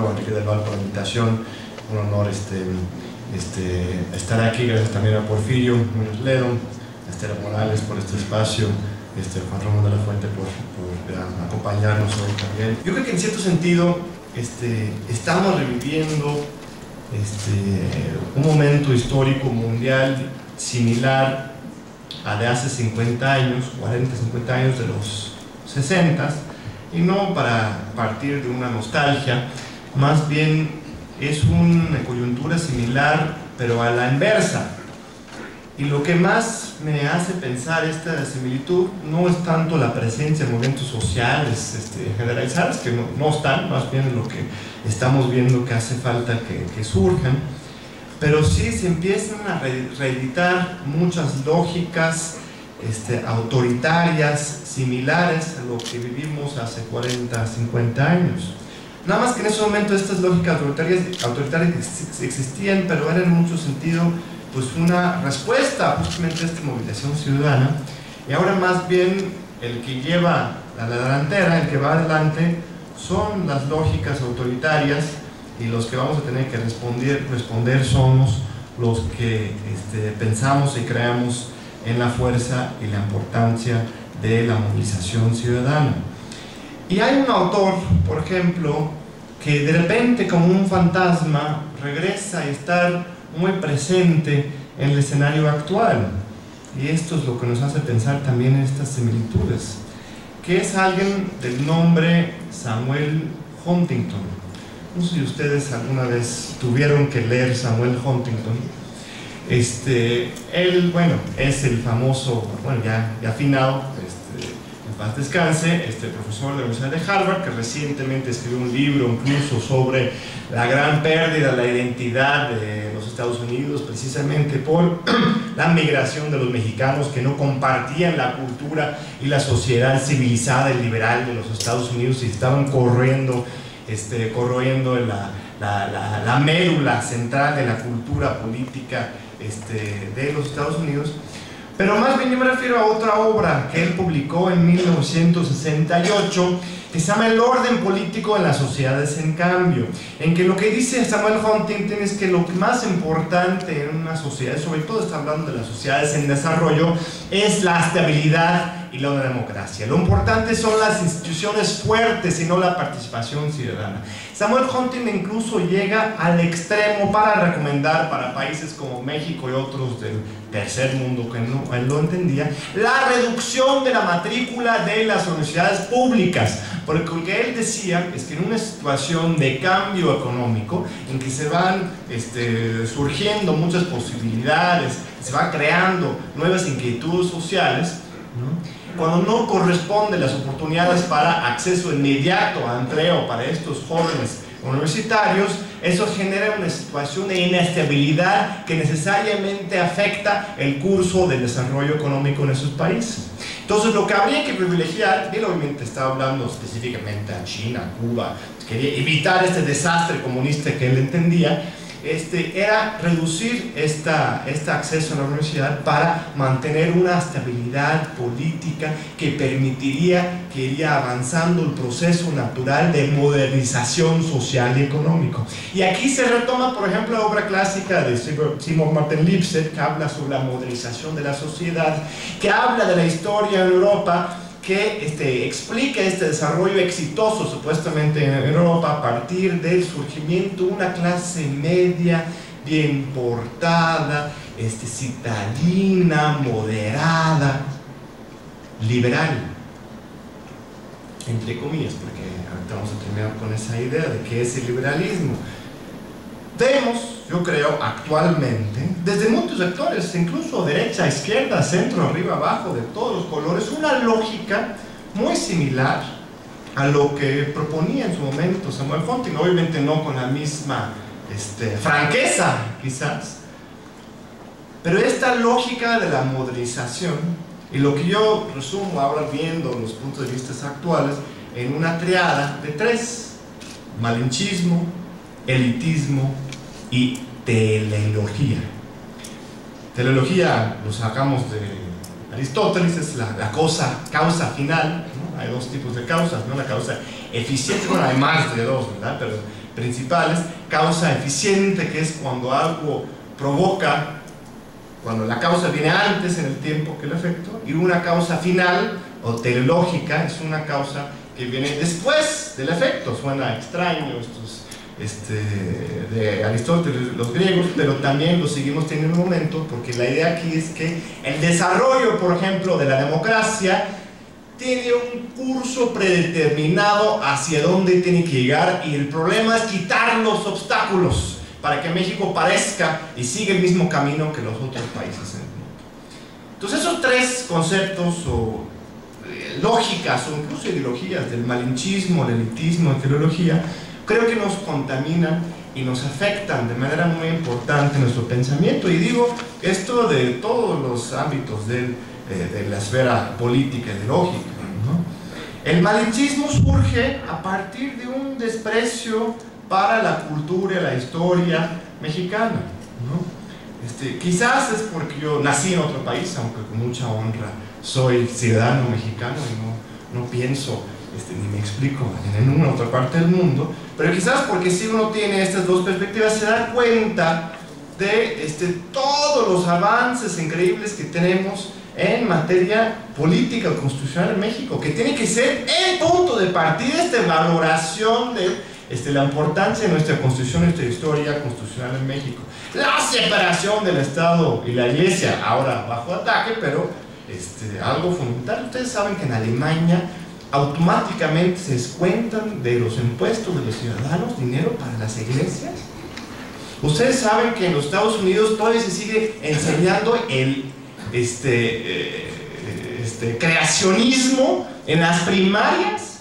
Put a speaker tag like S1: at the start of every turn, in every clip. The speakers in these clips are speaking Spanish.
S1: Enrique del Val, por la invitación. Un honor este, este, estar aquí, gracias también a Porfirio Muñoz Ledo, a Estela Morales por este espacio, este, Juan Ramón de la Fuente por, por acompañarnos hoy también. Yo creo que en cierto sentido este, estamos reviviendo este, un momento histórico mundial similar a de hace 50 años, 40, 50 años de los 60, y no para partir de una nostalgia, más bien es una coyuntura similar, pero a la inversa. Y lo que más me hace pensar esta similitud no es tanto la presencia de movimientos sociales este, generalizados, que no, están, más bien lo que estamos viendo que hace falta que, que surjan, pero sí se empiezan a reeditar muchas lógicas este, autoritarias similares a lo que vivimos hace 40, 50 años. Nada más que en ese momento estas lógicas autoritarias, existían, pero eran en mucho sentido pues una respuesta justamente a esta movilización ciudadana. Y ahora más bien el que lleva a la delantera, el que va adelante, son las lógicas autoritarias y los que vamos a tener que responder, responder somos los que este, pensamos y creamos en la fuerza y la importancia de la movilización ciudadana. Y hay un autor, por ejemplo, que de repente como un fantasma regresa a estar muy presente en el escenario actual. Y esto es lo que nos hace pensar también en estas similitudes, que es alguien del nombre Samuel Huntington. No sé si ustedes alguna vez tuvieron que leer Samuel Huntington. Este, él, bueno, es el famoso, bueno, ya, ya afinado, este, paz descanse, este profesor de la Universidad de Harvard, que recientemente escribió un libro incluso sobre la gran pérdida de la identidad de los Estados Unidos, precisamente por la migración de los mexicanos que no compartían la cultura y la sociedad civilizada y liberal de los Estados Unidos y estaban corriendo, este, corroyendo la, la, la, central de la cultura política este, de los Estados Unidos. Pero más bien yo me refiero a otra obra que él publicó en 1968 que se llama El orden político de las sociedades en cambio, en que lo que dice Samuel Huntington es que lo más importante en una sociedad, sobre todo está hablando de las sociedades en desarrollo, es la estabilidad y la democracia. Lo importante son las instituciones fuertes y no la participación ciudadana. Samuel Huntington incluso llega al extremo para recomendar para países como México y otros del tercer mundo que no, él lo entendía, la reducción de la matrícula de las universidades públicas. Porque lo que él decía es que en una situación de cambio económico, en que se van este, surgiendo muchas posibilidades, se van creando nuevas inquietudes sociales, ¿no? Cuando no corresponden las oportunidades para acceso inmediato a empleo para estos jóvenes universitarios, eso genera una situación de inestabilidad que necesariamente afecta el curso del desarrollo económico en esos países. Entonces, lo que habría que privilegiar, él obviamente estaba hablando específicamente a China, Cuba, quería evitar este desastre comunista que él entendía, este, era reducir esta, este acceso a la universidad para mantener una estabilidad política que permitiría que iría avanzando el proceso natural de modernización social y económico. Y aquí se retoma, por ejemplo, la obra clásica de Simon Martin Lipset, que habla sobre la modernización de la sociedad, que habla de la historia en Europa que este, explica este desarrollo exitoso supuestamente en Europa a partir del surgimiento de una clase media bien portada, este, citadina, moderada, liberal, entre comillas, porque ahorita vamos a terminar con esa idea de qué es el liberalismo. Vemos, yo creo, actualmente, desde muchos sectores, incluso derecha, izquierda, centro, arriba, abajo, de todos los colores, una lógica muy similar a lo que proponía en su momento Samuel Fonting, obviamente no con la misma este, franqueza, quizás, pero esta lógica de la modernización, y lo que yo resumo ahora viendo los puntos de vista actuales, en una triada de tres, malinchismo, elitismo y teleología. Teleología lo sacamos de Aristóteles, es la, cosa, causa final, hay dos tipos de causas, ¿no? la causa eficiente, bueno, hay más de dos, ¿verdad? pero principales, causa eficiente, que es cuando algo provoca, cuando la causa viene antes en el tiempo que el efecto, y una causa final o teleológica es una causa que viene después del efecto. Suena extraño estos este, de Aristóteles, los griegos, pero también lo seguimos teniendo un momento, porque la idea aquí es que el desarrollo, por ejemplo, de la democracia tiene un curso predeterminado hacia dónde tiene que llegar y el problema es quitar los obstáculos para que México parezca y siga el mismo camino que los otros países en el mundo. Entonces esos tres conceptos o eh, lógicas o incluso ideologías del malinchismo, el elitismo, la filología, creo que nos contaminan y nos afectan de manera muy importante nuestro pensamiento. Y digo esto de todos los ámbitos de, de la esfera política y ideológica. El malinchismo surge a partir de un desprecio para la cultura y la historia mexicana. Este, quizás es porque yo nací en otro país, aunque con mucha honra soy ciudadano mexicano y no, no pienso este, ni me explico en ninguna otra parte del mundo, pero quizás porque si uno tiene estas dos perspectivas se da cuenta de este, todos los avances increíbles que tenemos en materia política o constitucional en México, que tiene que ser el punto de partida, esta valoración de este, la importancia de nuestra constitución, nuestra historia constitucional en México. La separación del Estado y la Iglesia, ahora bajo ataque, pero este, algo fundamental. Ustedes saben que en Alemania automáticamente se descuentan de los impuestos de los ciudadanos dinero para las iglesias. Ustedes saben que en los Estados Unidos todavía se sigue enseñando el este, eh, este, creacionismo en las primarias.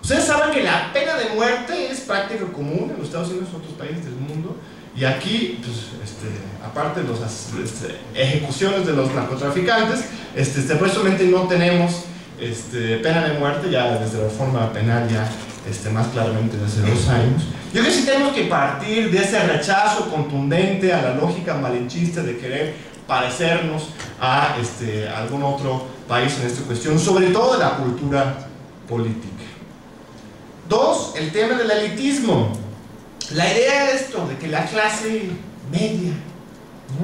S1: Ustedes saben que la pena de muerte es práctica común en los Estados Unidos y otros países del mundo. Y aquí, pues, este, aparte de las este, ejecuciones de los narcotraficantes, este, supuestamente no tenemos este, pena de muerte, ya desde la reforma penal ya este, más claramente desde dos años. Yo creo que sí tenemos que partir de ese rechazo contundente a la lógica malinchista de querer parecernos a este, algún otro país en esta cuestión, sobre todo de la cultura política. Dos, el tema del elitismo. La idea de esto, de que la clase media,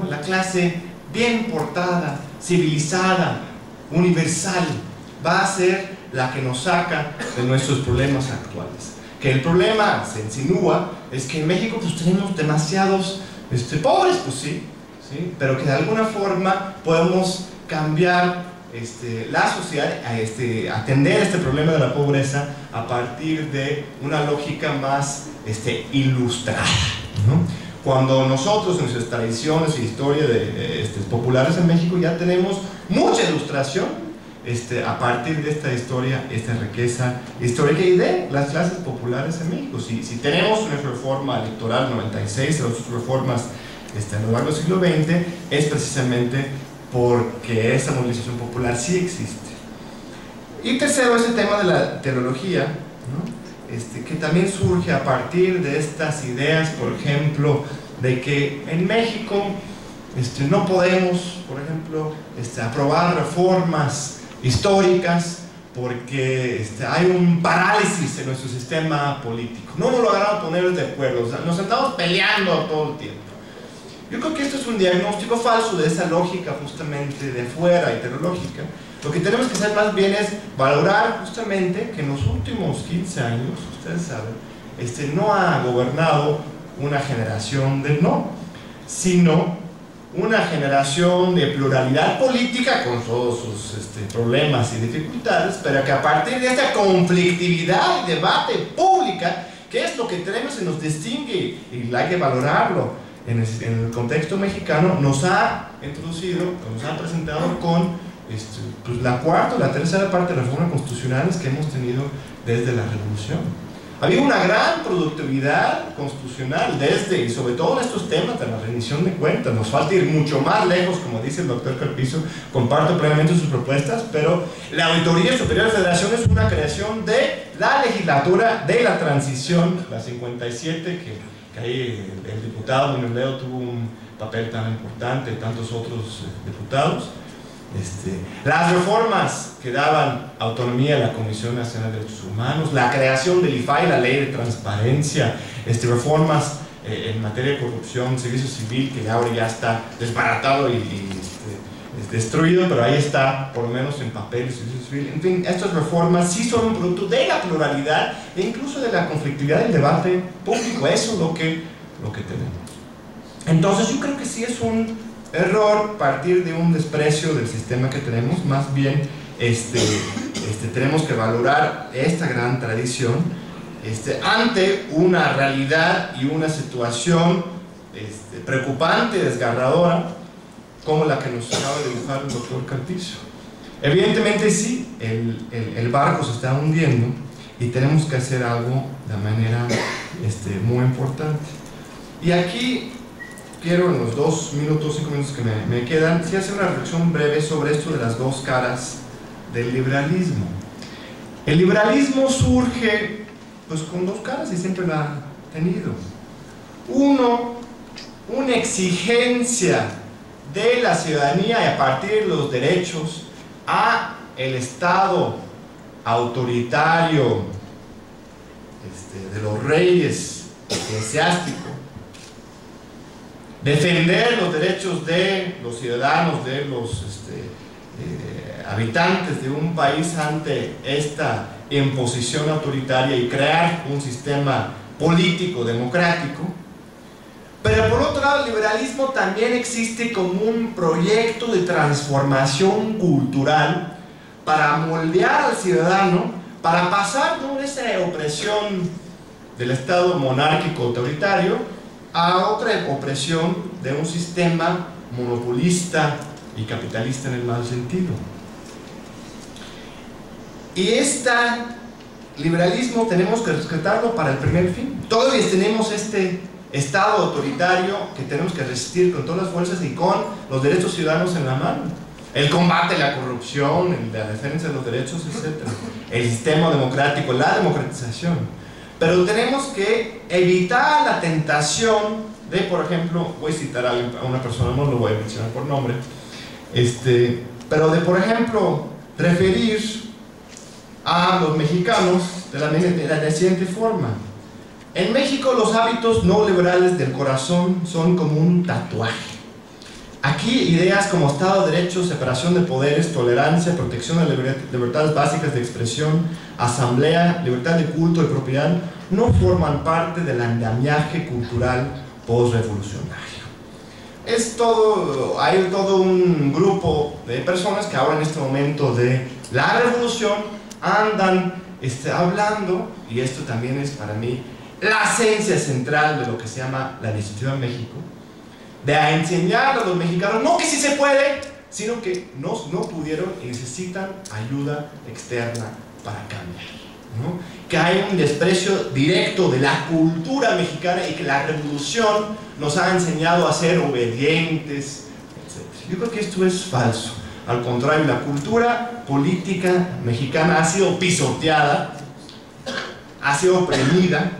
S1: la clase bien portada, civilizada, universal, va a ser la que nos saca de nuestros problemas actuales. Que el problema, se insinúa, es que en México pues tenemos demasiados este, pobres, pues sí, sí, pero que de alguna forma podemos cambiar este, la sociedad a este, atender este problema de la pobreza a partir de una lógica más este, ilustrada. Cuando nosotros en nuestras tradiciones e historia de, este, populares en México ya tenemos mucha ilustración este, a partir de esta historia, esta riqueza histórica y de las clases populares en México. Si, tenemos una reforma electoral 96 y otras reformas este, a lo largo del siglo XX, es precisamente porque esa movilización popular sí existe. Y tercero, ese tema de la teología, este, que también surge a partir de estas ideas, por ejemplo, de que en México este, no podemos, por ejemplo, aprobar reformas históricas, porque este, hay un parálisis en nuestro sistema político. No nos logramos poner de acuerdo, nos estamos peleando todo el tiempo. Yo creo que esto es un diagnóstico falso de esa lógica justamente de fuera y teológica. Lo que tenemos que hacer más bien es valorar justamente que en los últimos 15 años, ustedes saben, este, no ha gobernado una generación del no, sino una generación de pluralidad política con todos sus este, problemas y dificultades, pero que a partir de esta conflictividad y debate pública, que es lo que tenemos y nos distingue y hay que valorarlo en el, contexto mexicano, nos ha introducido, nos ha presentado con este, pues, la cuarta o la tercera parte de reformas constitucionales que hemos tenido desde la revolución. Había una gran productividad constitucional desde y sobre todo en estos temas de la rendición de cuentas. Nos falta ir mucho más lejos, como dice el doctor Carpizo, comparto plenamente sus propuestas, pero la Auditoría Superior de Federación es una creación de la legislatura de la transición, la 57, que, ahí el, diputado Leo tuvo un papel tan importante, tantos otros eh, diputados. Este, las reformas que daban autonomía a la Comisión Nacional de Derechos Humanos, la creación del IFAI, la ley de transparencia, este, reformas eh, en materia de corrupción, servicio civil, que ahora ya está desbaratado y, este, destruido, pero ahí está, por lo menos en papel, el servicio civil. En fin, estas reformas sí son un producto de la pluralidad e incluso de la conflictividad del debate público. Eso es lo que, lo que tenemos. Entonces yo creo que sí es un error partir de un desprecio del sistema que tenemos, más bien este, este, tenemos que valorar esta gran tradición este, ante una realidad y una situación este, preocupante, desgarradora, como la que nos acaba de dibujar el doctor Carpizo. Evidentemente sí, el, el, barco se está hundiendo y tenemos que hacer algo de manera este, muy importante. Y aquí quiero en los dos minutos, cinco minutos que me, quedan, sí hacer una reflexión breve sobre esto de las dos caras del liberalismo. El liberalismo surge pues con dos caras y siempre la ha tenido. Uno, una exigencia de la ciudadanía y a partir de los derechos a el Estado autoritario este, de los reyes eclesiásticos defender los derechos de los ciudadanos, de los este, eh, habitantes de un país ante esta imposición autoritaria y crear un sistema político democrático. Pero por otro lado, el liberalismo también existe como un proyecto de transformación cultural para moldear al ciudadano, para pasar de esa opresión del Estado monárquico autoritario a otra opresión de un sistema monopolista y capitalista en el mal sentido. Y este liberalismo tenemos que rescatarlo para el primer fin. Todavía tenemos este Estado autoritario que tenemos que resistir con todas las fuerzas y con los derechos ciudadanos en la mano. El combate a la corrupción, la defensa de los derechos, etc. El sistema democrático, la democratización. Pero tenemos que evitar la tentación de, por ejemplo, voy a citar a una persona, no lo voy a mencionar por nombre, este, pero de, por ejemplo, referir a los mexicanos de la, de la siguiente forma. En México los hábitos no liberales del corazón son como un tatuaje. Aquí ideas como Estado de Derecho, separación de poderes, tolerancia, protección de libertades básicas de expresión, asamblea, libertad de culto y propiedad no forman parte del andamiaje cultural postrevolucionario. Es todo, hay todo un grupo de personas que ahora en este momento de la revolución andan este, hablando, y esto también es para mí la esencia central de lo que se llama la iniciativa en México, de enseñar a los mexicanos, no que sí se puede, sino que no, no pudieron y necesitan ayuda externa para cambiar. Que hay un desprecio directo de la cultura mexicana y que la revolución nos ha enseñado a ser obedientes, etc. Yo creo que esto es falso. Al contrario, la cultura política mexicana ha sido pisoteada, ha sido oprimida,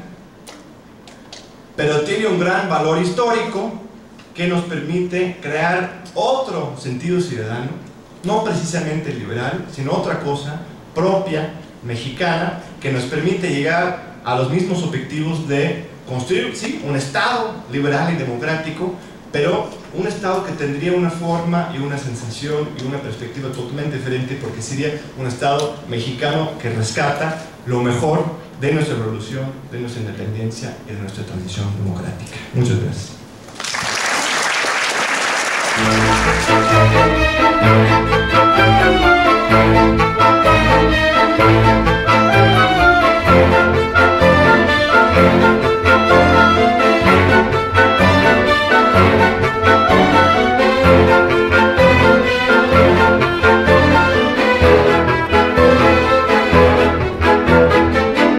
S1: pero tiene un gran valor histórico que nos permite crear otro sentido ciudadano, no precisamente liberal, sino otra cosa propia, mexicana, que nos permite llegar a los mismos objetivos de construir, sí, un Estado liberal y democrático, pero un Estado que tendría una forma y una sensación y una perspectiva totalmente diferente porque sería un Estado mexicano que rescata lo mejor de nuestra revolución, de nuestra independencia y de nuestra transición democrática. Muchas gracias. Thank you.